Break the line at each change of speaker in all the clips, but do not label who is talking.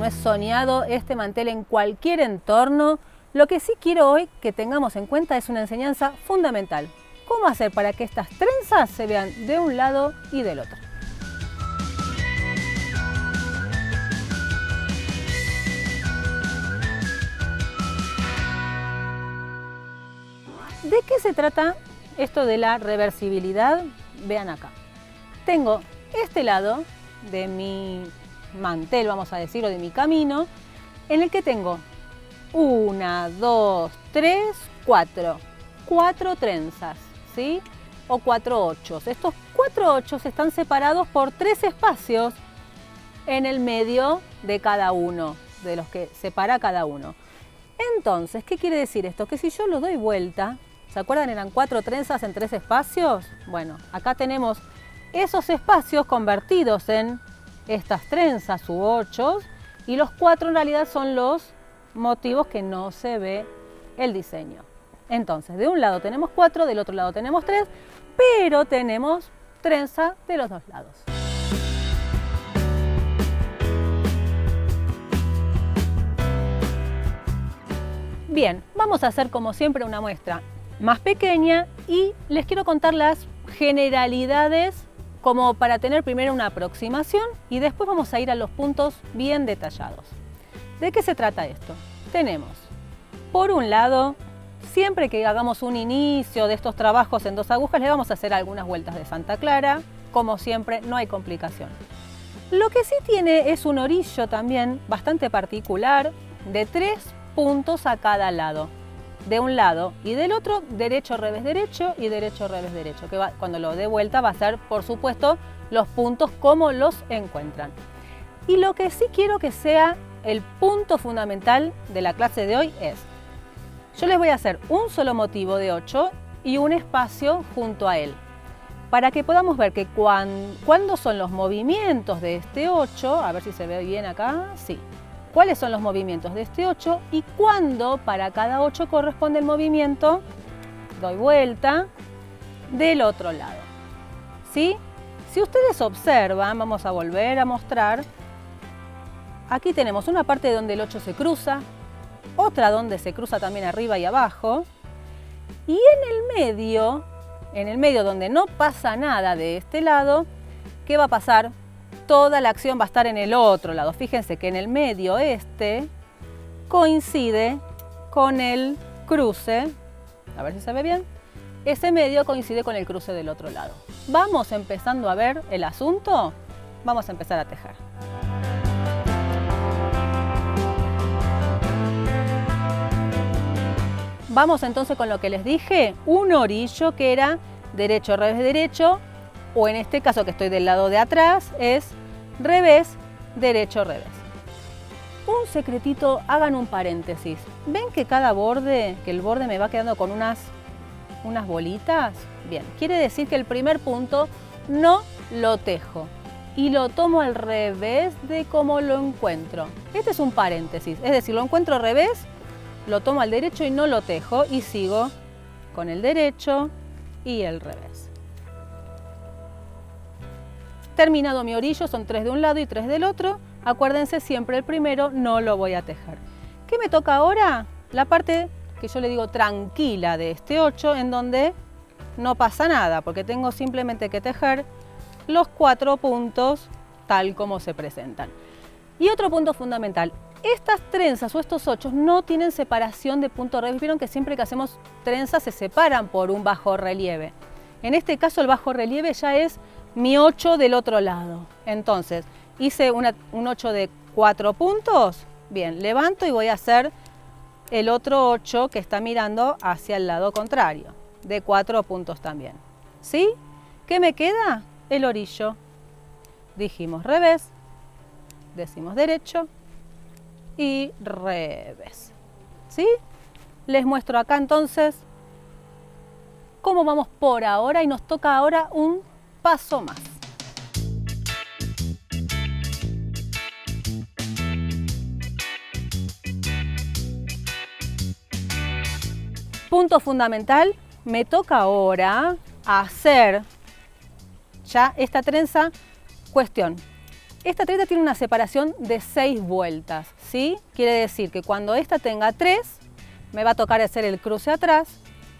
no es soñado este mantel en cualquier entorno. Lo que sí quiero hoy que tengamos en cuenta es una enseñanza fundamental. ¿Cómo hacer para que estas trenzas se vean de un lado y del otro? ¿De qué se trata esto de la reversibilidad? Vean acá. Tengo este lado de mi mantel, vamos a decir, o de mi camino, en el que tengo una, dos, tres, cuatro. Cuatro trenzas, ¿sí? O cuatro ochos. Estos cuatro ochos están separados por tres espacios en el medio de cada uno, de los que separa cada uno. Entonces, ¿qué quiere decir esto? Que si yo lo doy vuelta, ¿Se acuerdan? Eran cuatro trenzas en tres espacios. Bueno, acá tenemos esos espacios convertidos en estas trenzas u ochos y los cuatro en realidad son los motivos que no se ve el diseño. Entonces, de un lado tenemos cuatro, del otro lado tenemos tres, pero tenemos trenza de los dos lados. Bien, vamos a hacer como siempre una muestra más pequeña y les quiero contar las generalidades como para tener primero una aproximación y después vamos a ir a los puntos bien detallados. ¿De qué se trata esto? Tenemos, por un lado, siempre que hagamos un inicio de estos trabajos en dos agujas, le vamos a hacer algunas vueltas de Santa Clara. Como siempre, no hay complicación. Lo que sí tiene es un orillo también bastante particular de tres puntos a cada lado de un lado y del otro, derecho, revés, derecho y derecho, revés, derecho. Que va, cuando lo dé vuelta va a ser, por supuesto, los puntos como los encuentran. Y lo que sí quiero que sea el punto fundamental de la clase de hoy es, yo les voy a hacer un solo motivo de 8 y un espacio junto a él. Para que podamos ver que cuando son los movimientos de este 8, a ver si se ve bien acá, sí, cuáles son los movimientos de este 8 y cuándo para cada 8 corresponde el movimiento, doy vuelta, del otro lado. ¿Sí? Si ustedes observan, vamos a volver a mostrar, aquí tenemos una parte donde el 8 se cruza, otra donde se cruza también arriba y abajo, y en el medio, en el medio donde no pasa nada de este lado, ¿qué va a pasar? Toda la acción va a estar en el otro lado. Fíjense que en el medio este coincide con el cruce, a ver si se ve bien, ese medio coincide con el cruce del otro lado. Vamos empezando a ver el asunto, vamos a empezar a tejer. Vamos entonces con lo que les dije, un orillo que era derecho, revés, derecho, o en este caso que estoy del lado de atrás, es revés, derecho, revés. Un secretito, hagan un paréntesis. ¿Ven que cada borde, que el borde me va quedando con unas, unas bolitas? Bien, quiere decir que el primer punto no lo tejo y lo tomo al revés de cómo lo encuentro. Este es un paréntesis, es decir, lo encuentro al revés, lo tomo al derecho y no lo tejo y sigo con el derecho y el revés terminado mi orillo, son tres de un lado y tres del otro. Acuérdense siempre el primero no lo voy a tejer. ¿Qué me toca ahora? La parte que yo le digo tranquila de este 8, en donde no pasa nada, porque tengo simplemente que tejer los cuatro puntos tal como se presentan. Y otro punto fundamental, estas trenzas o estos ochos no tienen separación de punto relieve. Vieron que siempre que hacemos trenzas se separan por un bajo relieve. En este caso el bajo relieve ya es mi 8 del otro lado. Entonces, hice un 8 de 4 puntos. Bien, levanto y voy a hacer el otro 8 que está mirando hacia el lado contrario, de 4 puntos también. ¿Sí? ¿Qué me queda? El orillo. Dijimos revés, decimos derecho y revés. ¿Sí? Les muestro acá entonces cómo vamos por ahora y nos toca ahora un paso más. Punto fundamental, me toca ahora hacer ya esta trenza. Cuestión, esta treta tiene una separación de 6 vueltas, ¿sí? Quiere decir que cuando esta tenga 3, me va a tocar hacer el cruce atrás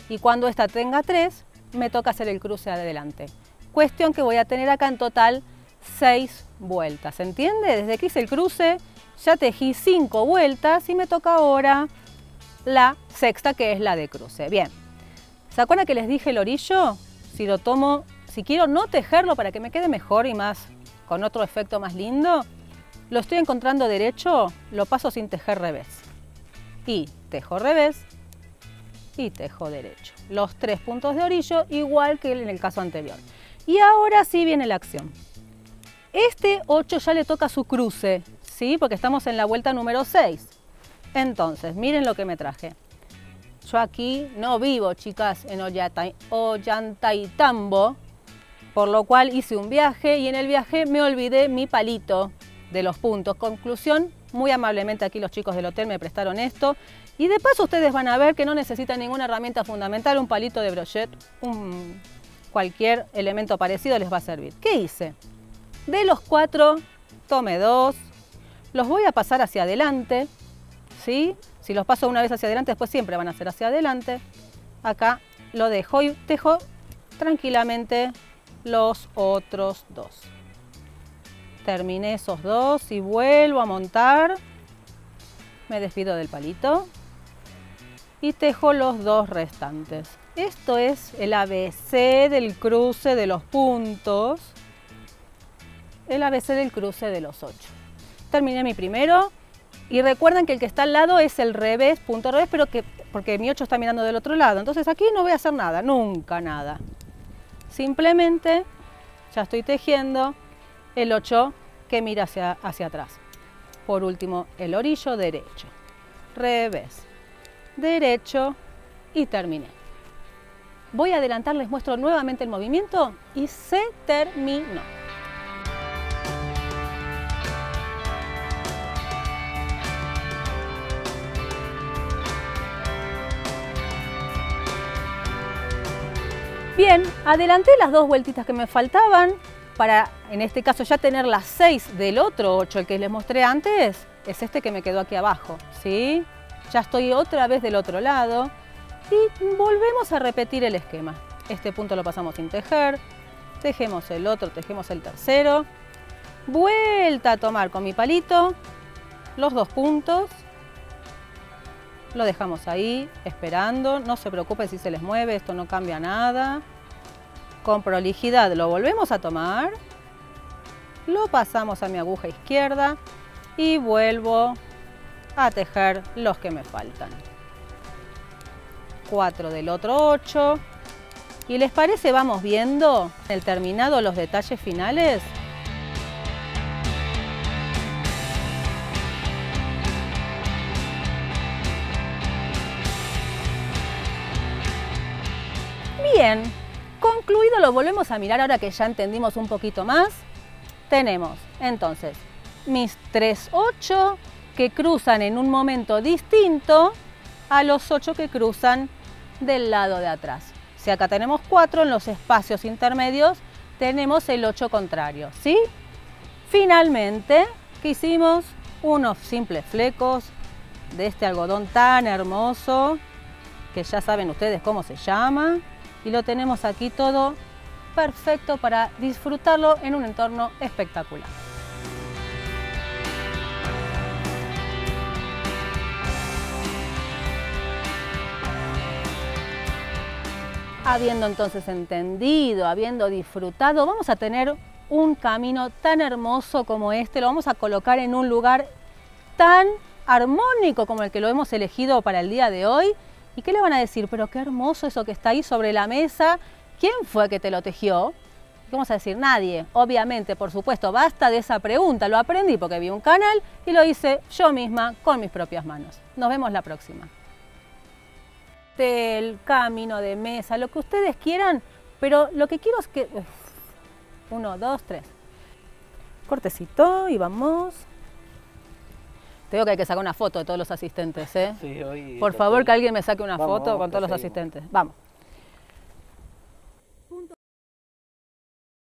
y cuando esta tenga 3, me toca hacer el cruce adelante. Cuestión que voy a tener acá en total 6 vueltas, ¿entiende? Desde que hice el cruce ya tejí 5 vueltas y me toca ahora la sexta que es la de cruce. Bien, ¿se acuerdan que les dije el orillo? Si lo tomo, si quiero no tejerlo para que me quede mejor y más, con otro efecto más lindo, lo estoy encontrando derecho, lo paso sin tejer revés. Y tejo revés y tejo derecho. Los tres puntos de orillo igual que en el caso anterior. Y ahora sí viene la acción. Este 8 ya le toca su cruce, ¿sí? Porque estamos en la vuelta número 6. Entonces, miren lo que me traje. Yo aquí no vivo, chicas, en Ollantaytambo, por lo cual hice un viaje y en el viaje me olvidé mi palito de los puntos. Conclusión, muy amablemente aquí los chicos del hotel me prestaron esto. Y de paso ustedes van a ver que no necesitan ninguna herramienta fundamental, un palito de brochet, un, cualquier elemento parecido les va a servir. ¿Qué hice? De los cuatro, tomé dos, los voy a pasar hacia adelante, ¿sí? Si los paso una vez hacia adelante, después siempre van a ser hacia adelante. Acá lo dejo y tejo tranquilamente los otros dos. Terminé esos dos y vuelvo a montar. Me despido del palito y tejo los dos restantes. Esto es el ABC del cruce de los puntos. El ABC del cruce de los ocho. Terminé mi primero y recuerden que el que está al lado es el revés, punto revés, pero que porque mi 8 está mirando del otro lado. Entonces aquí no voy a hacer nada, nunca nada. Simplemente ya estoy tejiendo el 8 que mira hacia, hacia atrás. Por último, el orillo derecho, revés, derecho y terminé. Voy a adelantar, les muestro nuevamente el movimiento y se terminó. Bien, adelanté las dos vueltitas que me faltaban para, en este caso, ya tener las seis del otro 8, el que les mostré antes, es este que me quedó aquí abajo, ¿sí? Ya estoy otra vez del otro lado y volvemos a repetir el esquema. Este punto lo pasamos sin tejer, tejemos el otro, tejemos el tercero, vuelta a tomar con mi palito los dos puntos, lo dejamos ahí esperando, no se preocupe si se les mueve, esto no cambia nada. Con prolijidad lo volvemos a tomar, lo pasamos a mi aguja izquierda y vuelvo a tejer los que me faltan. Cuatro del otro ocho. ¿Y les parece vamos viendo el terminado los detalles finales? Bien, concluido lo volvemos a mirar ahora que ya entendimos un poquito más. Tenemos entonces mis 3 8 que cruzan en un momento distinto a los 8 que cruzan del lado de atrás. Si acá tenemos 4 en los espacios intermedios, tenemos el 8 contrario, ¿sí? Finalmente, ¿qué hicimos? Unos simples flecos de este algodón tan hermoso, que ya saben ustedes cómo se llama y lo tenemos aquí todo perfecto para disfrutarlo en un entorno espectacular. Habiendo entonces entendido, habiendo disfrutado, vamos a tener un camino tan hermoso como este, lo vamos a colocar en un lugar tan armónico como el que lo hemos elegido para el día de hoy ¿Y qué le van a decir? Pero qué hermoso eso que está ahí sobre la mesa. ¿Quién fue que te lo tejió? ¿Qué vamos a decir? Nadie. Obviamente, por supuesto, basta de esa pregunta. Lo aprendí porque vi un canal y lo hice yo misma con mis propias manos. Nos vemos la próxima. Del camino de mesa, lo que ustedes quieran, pero lo que quiero es que... Uno, dos, tres. Cortecito y vamos. Tengo que hay que sacar una foto de todos los asistentes, ¿eh? Sí, hoy Por favor, que alguien me saque una foto con todos los asistentes. Vamos.